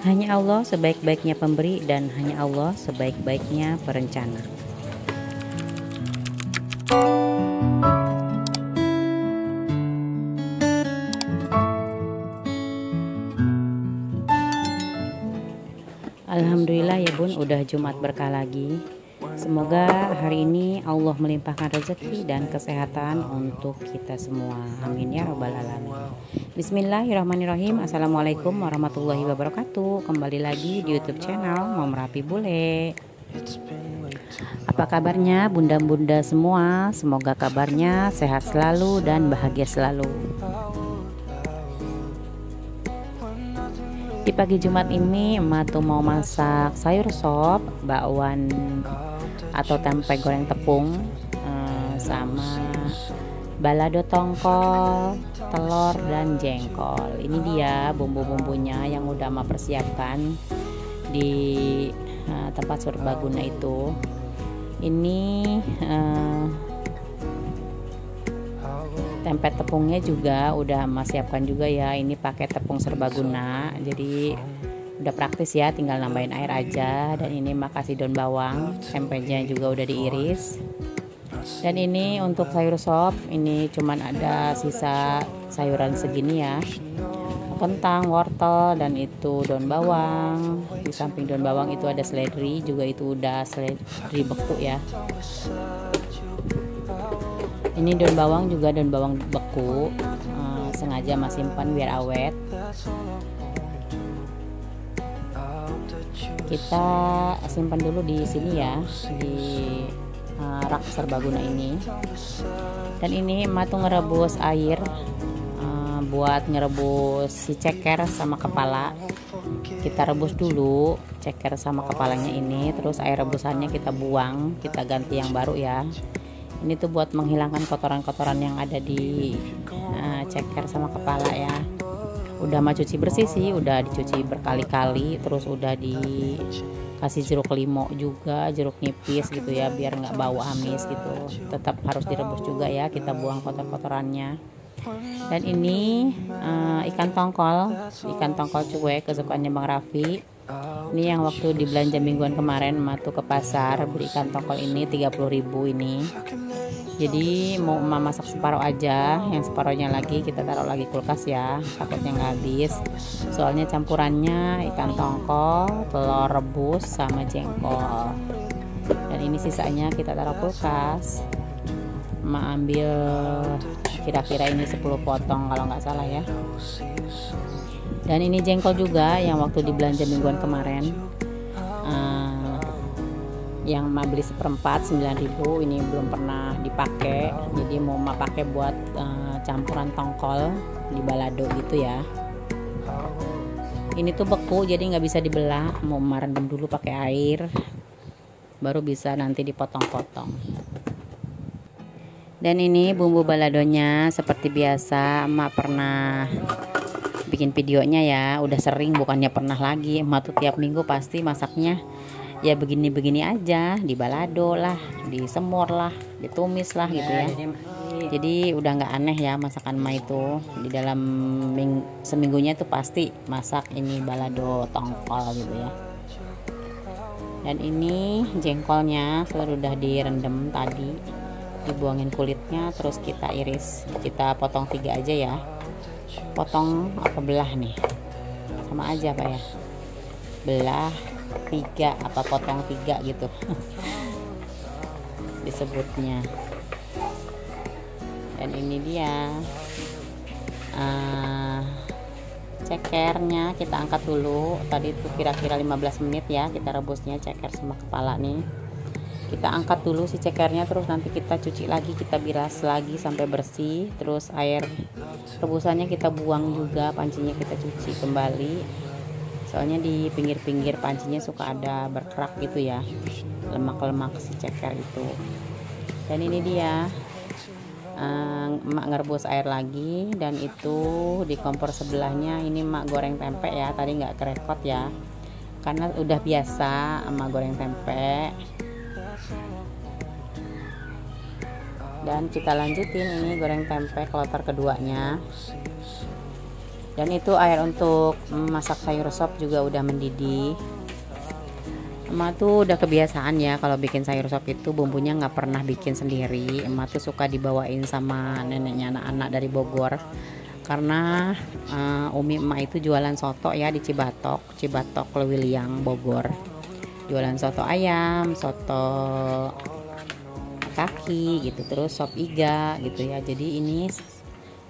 Hanya Allah sebaik-baiknya pemberi dan hanya Allah sebaik-baiknya perencana. Alhamdulillah ya bun udah Jumat berkah lagi Semoga hari ini Allah melimpahkan rezeki dan kesehatan untuk kita semua. Amin ya robbal alamin. Bismillahirrahmanirrahim. Assalamualaikum warahmatullahi wabarakatuh. Kembali lagi di youtube channel Merapi Bule. Apa kabarnya bunda-bunda semua? Semoga kabarnya sehat selalu dan bahagia selalu. Di pagi Jumat ini emak tuh mau masak sayur sop bakwan atau tempe goreng tepung eh, sama balado tongkol telur dan jengkol. Ini dia bumbu-bumbunya yang udah emak persiapkan di uh, tempat serbaguna itu. Ini uh, tempe tepungnya juga udah mas siapkan juga ya. Ini pakai tepung serbaguna jadi udah praktis ya tinggal nambahin air aja. Dan ini makasih daun bawang tempenya juga udah diiris. Dan ini untuk sayur sop ini cuman ada sisa sayuran segini ya. Kentang, wortel dan itu daun bawang. Di samping daun bawang itu ada seledri juga itu udah seledri beku ya. Ini daun bawang juga daun bawang beku. Uh, sengaja mas simpan biar awet kita simpan dulu di sini ya di uh, rak serbaguna ini. Dan ini emak tuh ngerebus air uh, buat ngerebus si ceker sama kepala. Kita rebus dulu ceker sama kepalanya ini terus air rebusannya kita buang kita ganti yang baru ya. Ini tuh buat menghilangkan kotoran-kotoran yang ada di uh, ceker sama kepala ya udah mah cuci bersih sih udah dicuci berkali-kali terus udah dikasih jeruk limo juga jeruk nipis gitu ya biar nggak bau amis gitu. Tetap harus direbus juga ya kita buang kotor-kotorannya. Dan ini uh, ikan tongkol. Ikan tongkol cuek kesukaannya Bang Raffi ini yang waktu di belanja mingguan kemarin matu ke pasar beli ikan tongkol ini 30.000 ini. Jadi mau emak masak separuh aja yang separuhnya lagi kita taruh lagi kulkas ya takutnya nggak habis. Soalnya campurannya ikan tongkol telur rebus sama jengkol. Dan ini sisanya kita taruh kulkas. Emak ambil kira-kira ini 10 potong kalau nggak salah ya dan ini jengkol juga yang waktu di belanja mingguan kemarin. Uh, yang ma beli seperempat 9000 ini belum pernah dipakai. Jadi mau ma pakai buat uh, campuran tongkol di balado gitu ya. Ini tuh beku jadi nggak bisa dibelah. Mau merendam dulu pakai air baru bisa nanti dipotong-potong. Dan ini bumbu baladonya seperti biasa emak pernah bikin videonya ya. Udah sering bukannya pernah lagi. Emak tuh tiap minggu pasti masaknya ya begini-begini aja. Di balado lah di semur lah ditumis lah gitu ya. jadi udah nggak aneh ya masakan emak itu. Di dalam ming seminggunya tuh pasti masak ini balado tongkol gitu ya. Dan ini jengkolnya sudah direndam tadi. Dibuangin kulitnya terus kita iris. Kita potong tiga aja ya potong apa belah nih? Sama aja pak ya? Belah tiga. Apa potong tiga gitu? Disebutnya. Dan ini dia. Uh, cekernya kita angkat dulu. Tadi itu kira-kira 15 menit ya kita rebusnya ceker sama kepala nih kita angkat dulu si cekernya terus nanti kita cuci lagi kita bilas lagi sampai bersih. Terus air rebusannya kita buang juga pancinya kita cuci kembali. Soalnya di pinggir-pinggir pancinya suka ada berkerak gitu ya lemak-lemak si ceker itu. Dan ini dia emak ngerebus air lagi dan itu di kompor sebelahnya ini emak goreng tempe ya tadi nggak kerekot ya. Karena udah biasa emak goreng tempe dan kita lanjutin ini goreng tempe kloter keduanya. Dan itu air untuk masak sayur sop juga udah mendidih. Emak tuh udah kebiasaan ya kalau bikin sayur sop itu bumbunya nggak pernah bikin sendiri. Emak tuh suka dibawain sama neneknya anak-anak dari Bogor. Karena uh, umi emak itu jualan soto ya di Cibatok Cibatok Lewiliang Bogor. Jualan soto ayam soto kaki gitu terus sop iga gitu ya. Jadi ini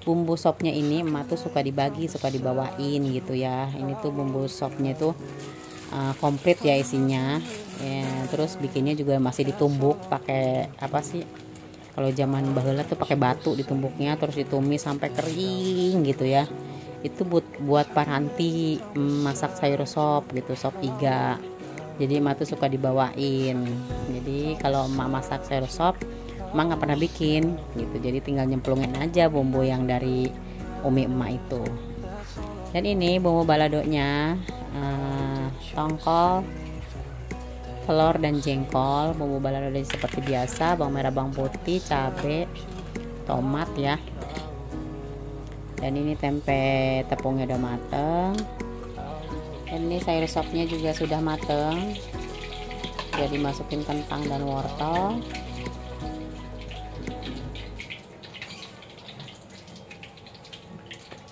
bumbu sopnya ini emak tuh suka dibagi suka dibawain gitu ya. Ini tuh bumbu sopnya tuh uh, komplit ya isinya. Ya, terus bikinnya juga masih ditumbuk pakai apa sih kalau zaman bahula tuh pakai batu ditumbuknya terus ditumis sampai kering gitu ya. Itu buat buat paranti mm, masak sayur sop gitu sop iga jadi emak tuh suka dibawain. Jadi kalau emak masak sop emak nggak pernah bikin gitu. Jadi tinggal nyemplungin aja bumbu yang dari umi emak itu. Dan ini bumbu baladonya uh, tongkol telur dan jengkol. Bumbu balado seperti biasa bawang merah bawang putih cabai tomat ya. Dan ini tempe tepungnya udah mateng dan ini sayur sopnya juga sudah mateng. Jadi masukin kentang dan wortel.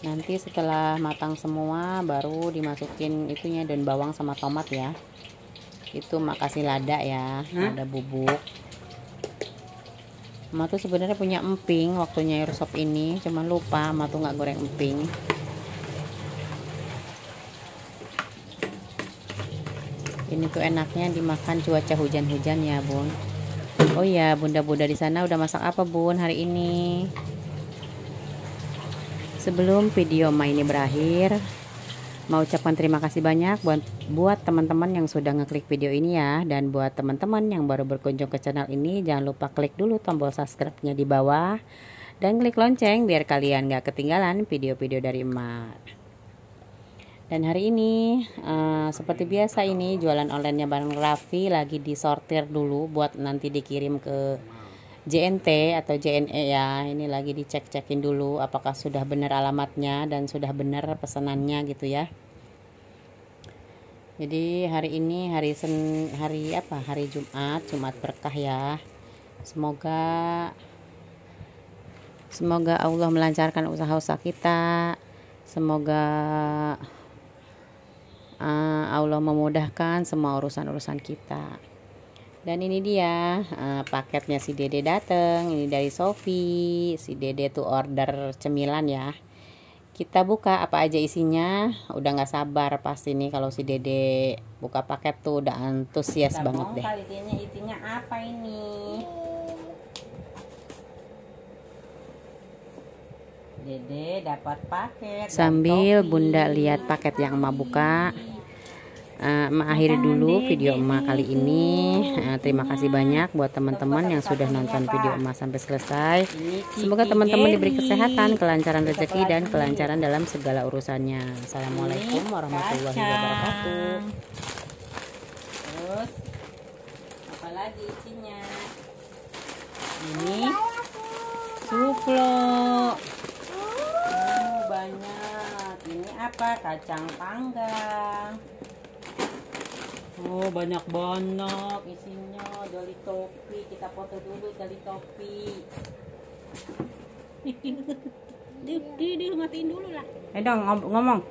Nanti setelah matang semua baru dimasukin itunya dan bawang sama tomat ya. Itu makasih lada ya hmm? ada bubuk. Ma tuh sebenarnya punya emping waktu nyair sop ini cuman lupa Ma tuh nggak goreng emping ini tuh enaknya dimakan cuaca hujan-hujan ya bun. Oh iya bunda-bunda di sana udah masak apa bun hari ini? Sebelum video ma ini berakhir mau ucapkan terima kasih banyak buat buat teman-teman yang sudah ngeklik video ini ya. Dan buat teman-teman yang baru berkunjung ke channel ini jangan lupa klik dulu tombol subscribe-nya di bawah. Dan klik lonceng biar kalian gak ketinggalan video-video dari emak dan hari ini uh, seperti biasa ini jualan online-nya bareng Raffi lagi disortir dulu buat nanti dikirim ke JNT atau JNE ya. Ini lagi dicek-cekin dulu apakah sudah benar alamatnya dan sudah benar pesanannya gitu ya. Jadi hari ini hari sen hari apa? Hari Jumat Jumat berkah ya. Semoga semoga Allah melancarkan usaha-usaha kita. Semoga uh, Allah memudahkan semua urusan-urusan kita. Dan ini dia uh, paketnya si dede dateng. Ini dari Sofi. Si dede tuh order cemilan ya. Kita buka apa aja isinya. Udah nggak sabar pasti nih kalau si dede buka paket tuh udah antusias kita banget deh. kali ini isinya apa ini dede dapat paket. Sambil bunda lihat paket yang mau buka uh, mengakhiri dulu video emak kali ini. Uh, terima kasih banyak buat teman-teman yang sudah nonton video emak sampai selesai. Semoga teman-teman diberi kesehatan kelancaran rezeki dan kelancaran dalam segala urusannya. Assalamualaikum warahmatullahi wabarakatuh. Terus apalagi isinya? Ini suflo oh, banyak ini apa kacang panggang Oh banyak banyak isinya dari topi kita foto dulu dari topi. di di di matiin dulu lah. Eh dong ngomong.